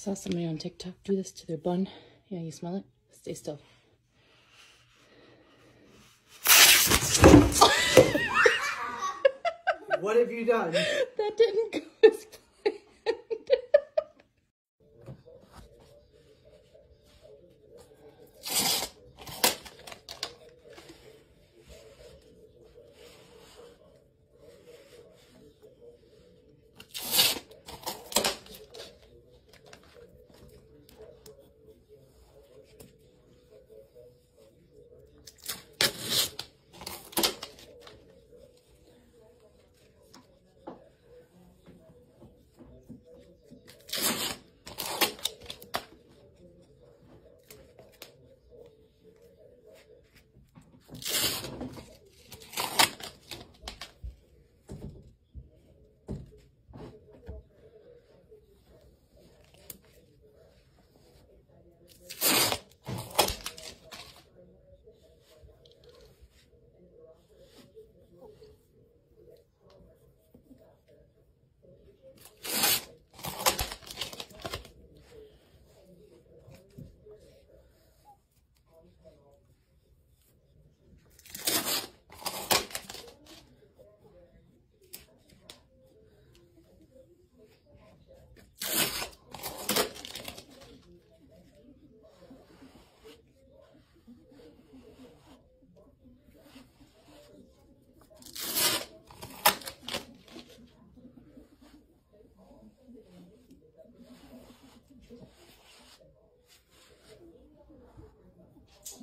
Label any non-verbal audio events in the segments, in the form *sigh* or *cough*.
saw somebody on TikTok do this to their bun. Yeah, you smell it? Stay still. What have you done? *laughs* That didn't go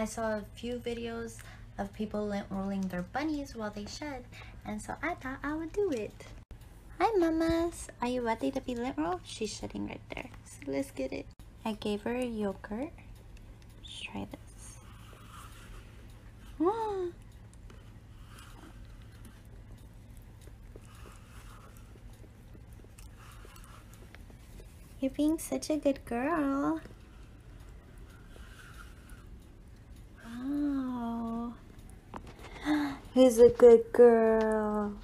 I saw a few videos of people lint rolling their bunnies while they shed, and so I thought I would do it. Hi mamas, are you ready to be lint rolled? She's shedding right there, so let's get it. I gave her yogurt. Let's try this. You're being such a good girl. Who's a good girl?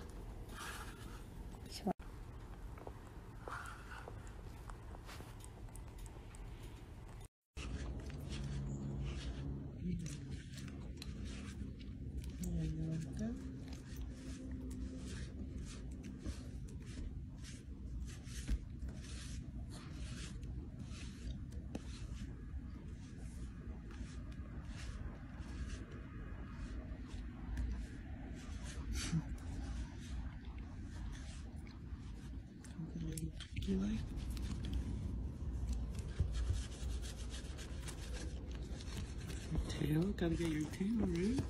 You like? Your tail? Gotta get your tail, right?